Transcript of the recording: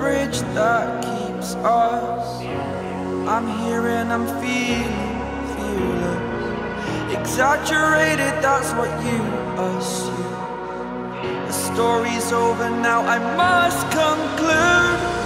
bridge that keeps us. I'm here and I'm feeling fearless. Exaggerated, that's what you assume. The story's over now, I must conclude.